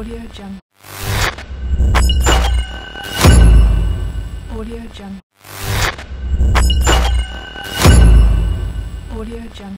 Audio Jump. Audio Jump. Audio Jump.